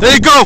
There you go!